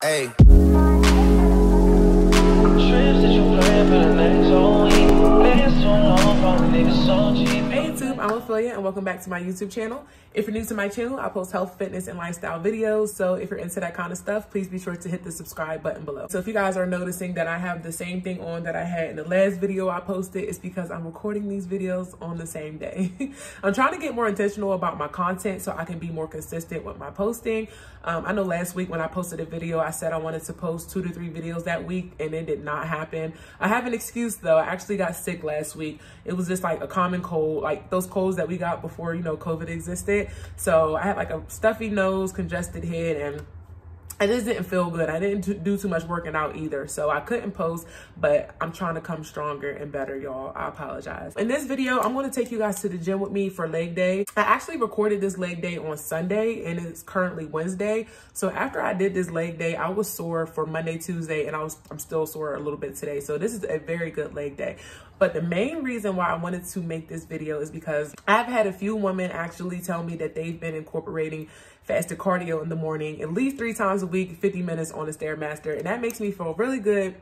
Hey. Hey I'm Ophelia and welcome back to my YouTube channel. If you're new to my channel, I post health, fitness, and lifestyle videos. So if you're into that kind of stuff, please be sure to hit the subscribe button below. So if you guys are noticing that I have the same thing on that I had in the last video I posted, it's because I'm recording these videos on the same day. I'm trying to get more intentional about my content so I can be more consistent with my posting. Um, I know last week when I posted a video, I said I wanted to post two to three videos that week and it did not happen. I have an excuse though. I actually got sick last week. It was just like a common cold, like those colds that we got before, you know, COVID existed. So I had like a stuffy nose, congested head, and I just didn't feel good. I didn't do too much working out either. So I couldn't post, but I'm trying to come stronger and better, y'all. I apologize. In this video, I'm going to take you guys to the gym with me for leg day. I actually recorded this leg day on Sunday and it's currently Wednesday. So after I did this leg day, I was sore for Monday, Tuesday, and I was, I'm still sore a little bit today. So this is a very good leg day. But the main reason why I wanted to make this video is because I've had a few women actually tell me that they've been incorporating fasted cardio in the morning at least three times a week, 50 minutes on the Stairmaster. And that makes me feel really good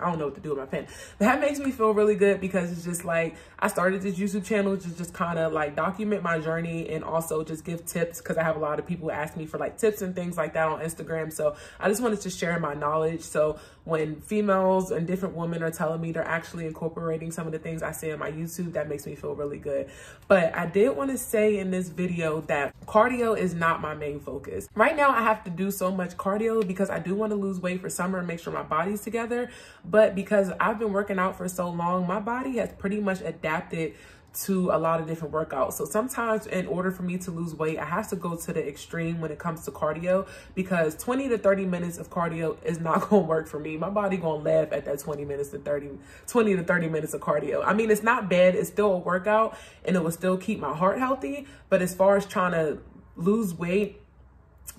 I don't know what to do with my pen. That makes me feel really good because it's just like, I started this YouTube channel to just kind of like document my journey and also just give tips because I have a lot of people ask me for like tips and things like that on Instagram. So I just wanted to share my knowledge. So when females and different women are telling me they're actually incorporating some of the things I say on my YouTube, that makes me feel really good. But I did want to say in this video that cardio is not my main focus. Right now, I have to do so much cardio because I do want to lose weight for summer and make sure my body's together. But because I've been working out for so long, my body has pretty much adapted to a lot of different workouts. So sometimes in order for me to lose weight, I have to go to the extreme when it comes to cardio because 20 to 30 minutes of cardio is not going to work for me. My body going to laugh at that 20 minutes to 30, 20 to 30 minutes of cardio. I mean, it's not bad. It's still a workout and it will still keep my heart healthy. But as far as trying to lose weight,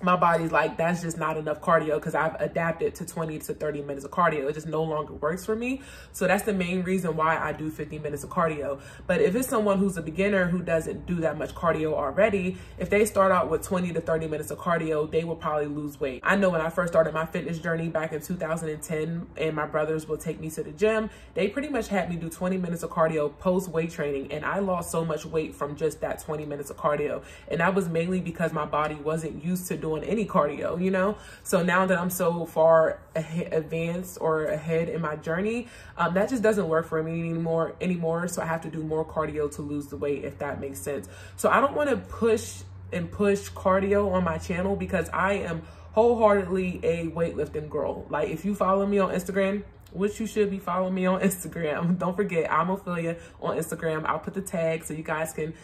my body's like, that's just not enough cardio because I've adapted to 20 to 30 minutes of cardio. It just no longer works for me. So that's the main reason why I do 15 minutes of cardio. But if it's someone who's a beginner who doesn't do that much cardio already, if they start out with 20 to 30 minutes of cardio, they will probably lose weight. I know when I first started my fitness journey back in 2010 and my brothers will take me to the gym, they pretty much had me do 20 minutes of cardio post weight training. And I lost so much weight from just that 20 minutes of cardio. And that was mainly because my body wasn't used to doing any cardio, you know? So now that I'm so far advanced or ahead in my journey, um, that just doesn't work for me anymore, anymore. So I have to do more cardio to lose the weight, if that makes sense. So I don't want to push and push cardio on my channel because I am wholeheartedly a weightlifting girl. Like if you follow me on Instagram, which you should be following me on Instagram. Don't forget, I'm Ophelia on Instagram. I'll put the tag so you guys can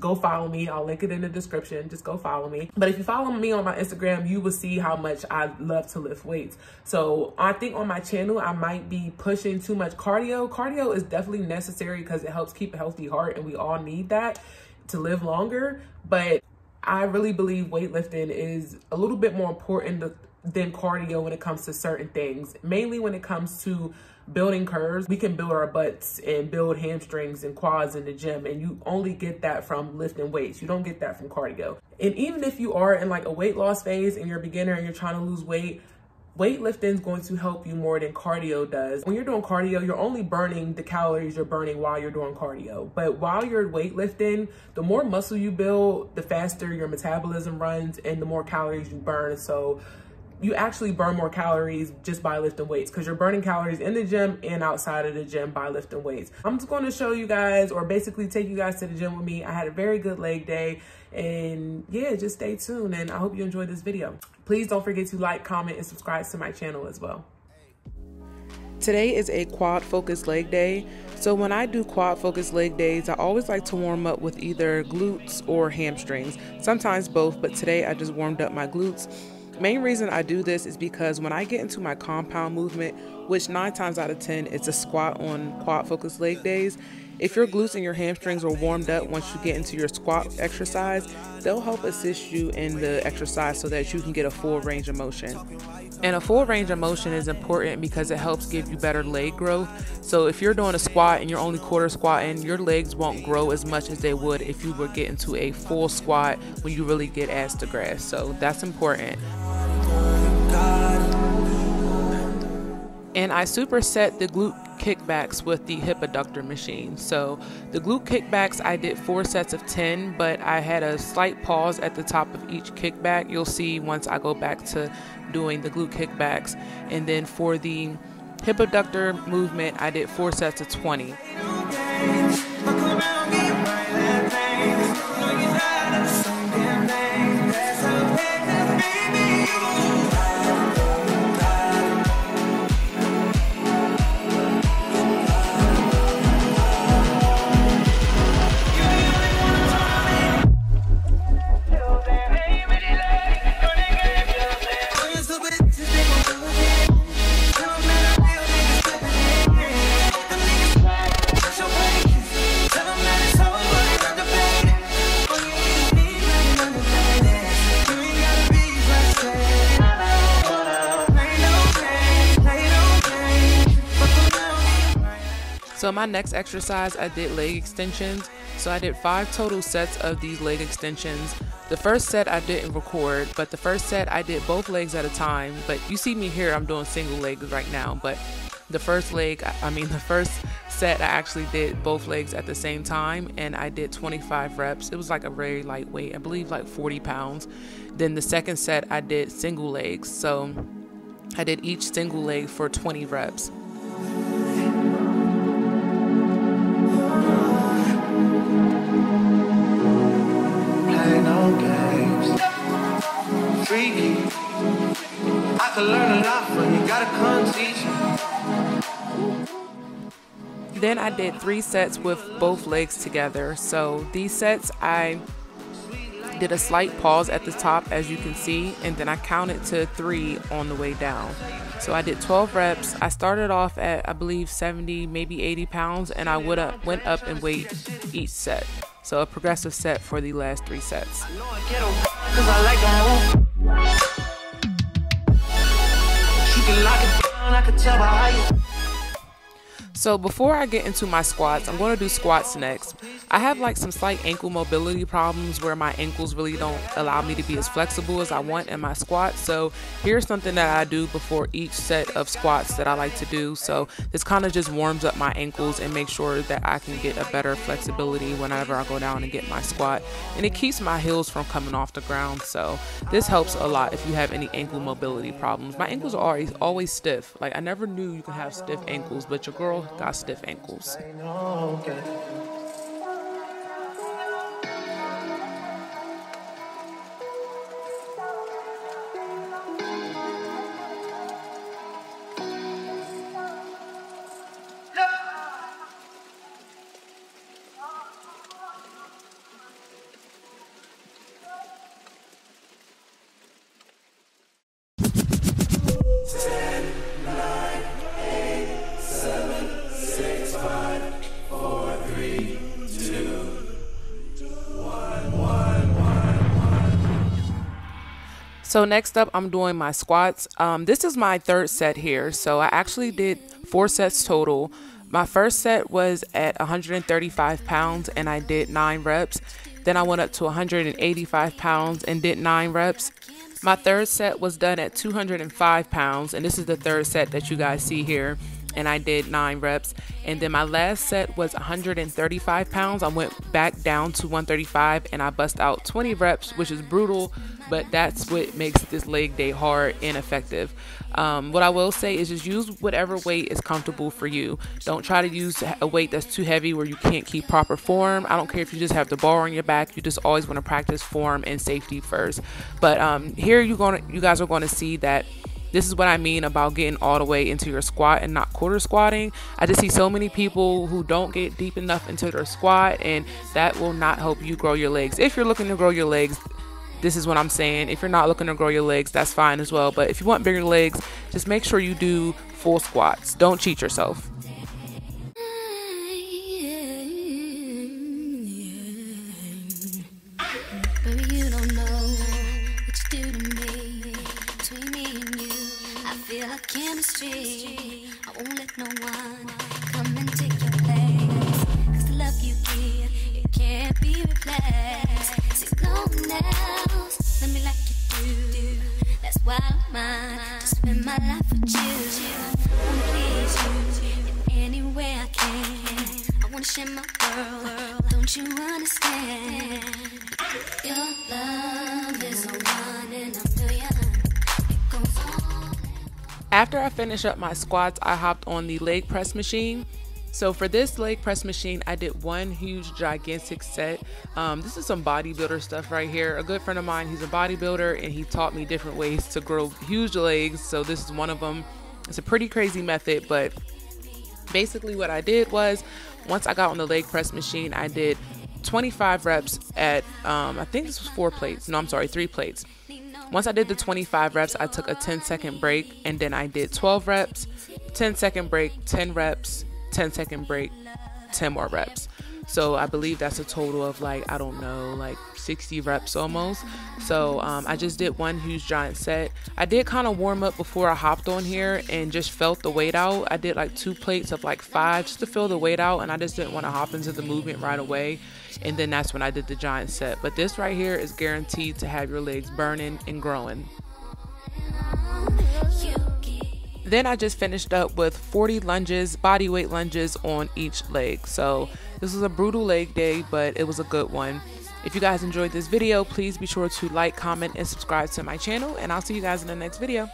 go follow me. I'll link it in the description. Just go follow me. But if you follow me on my Instagram, you will see how much I love to lift weights. So I think on my channel, I might be pushing too much cardio. Cardio is definitely necessary because it helps keep a healthy heart and we all need that to live longer. But I really believe weightlifting is a little bit more important than cardio when it comes to certain things, mainly when it comes to building curves. We can build our butts and build hamstrings and quads in the gym and you only get that from lifting weights. You don't get that from cardio. And even if you are in like a weight loss phase and you're a beginner and you're trying to lose weight, weightlifting is going to help you more than cardio does. When you're doing cardio, you're only burning the calories you're burning while you're doing cardio. But while you're weightlifting, the more muscle you build, the faster your metabolism runs and the more calories you burn. So you actually burn more calories just by lifting weights because you're burning calories in the gym and outside of the gym by lifting weights. I'm just going to show you guys or basically take you guys to the gym with me. I had a very good leg day and yeah, just stay tuned and I hope you enjoyed this video. Please don't forget to like, comment, and subscribe to my channel as well. Today is a quad focused leg day. So when I do quad focused leg days, I always like to warm up with either glutes or hamstrings, sometimes both, but today I just warmed up my glutes. Main reason I do this is because when I get into my compound movement, which nine times out of 10, it's a squat on quad focused leg days, if your glutes and your hamstrings are warmed up once you get into your squat exercise, they'll help assist you in the exercise so that you can get a full range of motion. And a full range of motion is important because it helps give you better leg growth. So if you're doing a squat and you're only quarter squatting, your legs won't grow as much as they would if you were getting to a full squat when you really get ass to grass. So that's important. And I superset the glute kickbacks with the hip abductor machine. So the glute kickbacks, I did four sets of 10, but I had a slight pause at the top of each kickback. You'll see once I go back to doing the glute kickbacks. And then for the hip abductor movement, I did four sets of 20. So my next exercise, I did leg extensions. So I did five total sets of these leg extensions. The first set I didn't record, but the first set I did both legs at a time. But you see me here, I'm doing single legs right now. But the first leg, I mean the first set, I actually did both legs at the same time and I did 25 reps. It was like a very lightweight, I believe like 40 pounds. Then the second set, I did single legs. So I did each single leg for 20 reps. Then I did three sets with both legs together. So these sets, I did a slight pause at the top as you can see and then I counted to three on the way down. So I did 12 reps. I started off at I believe 70, maybe 80 pounds and I would up, went up in weight each set. So a progressive set for the last three sets. So before I get into my squats, I'm going to do squats next. I have like some slight ankle mobility problems where my ankles really don't allow me to be as flexible as I want in my squats. So here's something that I do before each set of squats that I like to do. So this kind of just warms up my ankles and makes sure that I can get a better flexibility whenever I go down and get my squat. And it keeps my heels from coming off the ground. So this helps a lot if you have any ankle mobility problems. My ankles are always always stiff. Like I never knew you could have stiff ankles, but your girl got stiff ankles. So next up, I'm doing my squats. Um, this is my third set here. So I actually did four sets total. My first set was at 135 pounds and I did nine reps. Then I went up to 185 pounds and did nine reps. My third set was done at 205 pounds, and this is the third set that you guys see here and I did nine reps. And then my last set was 135 pounds. I went back down to 135 and I bust out 20 reps, which is brutal, but that's what makes this leg day hard and effective. Um, what I will say is just use whatever weight is comfortable for you. Don't try to use a weight that's too heavy where you can't keep proper form. I don't care if you just have the bar on your back. You just always want to practice form and safety first. But um, here you going you guys are going to see that this is what I mean about getting all the way into your squat and not quarter squatting. I just see so many people who don't get deep enough into their squat, and that will not help you grow your legs. If you're looking to grow your legs, this is what I'm saying. If you're not looking to grow your legs, that's fine as well. But if you want bigger legs, just make sure you do full squats. Don't cheat yourself. I wanna my. Don't you understand? Your love. After I finished up my squats, I hopped on the leg press machine. So for this leg press machine, I did one huge gigantic set. Um, this is some bodybuilder stuff right here. A good friend of mine, he's a bodybuilder and he taught me different ways to grow huge legs. So this is one of them. It's a pretty crazy method, but basically what I did was once I got on the leg press machine, I did 25 reps at, um, I think this was four plates. No, I'm sorry, three plates. Once I did the 25 reps, I took a 10 second break and then I did 12 reps, 10 second break, 10 reps, 10 second break, 10 more reps. So I believe that's a total of like, I don't know, like 60 reps almost. So um, I just did one huge giant set. I did kind of warm up before I hopped on here and just felt the weight out. I did like two plates of like five just to feel the weight out. And I just didn't want to hop into the movement right away. And then that's when I did the giant set. But this right here is guaranteed to have your legs burning and growing. Then I just finished up with 40 lunges, body weight lunges on each leg. So this was a brutal leg day, but it was a good one. If you guys enjoyed this video, please be sure to like, comment, and subscribe to my channel. And I'll see you guys in the next video.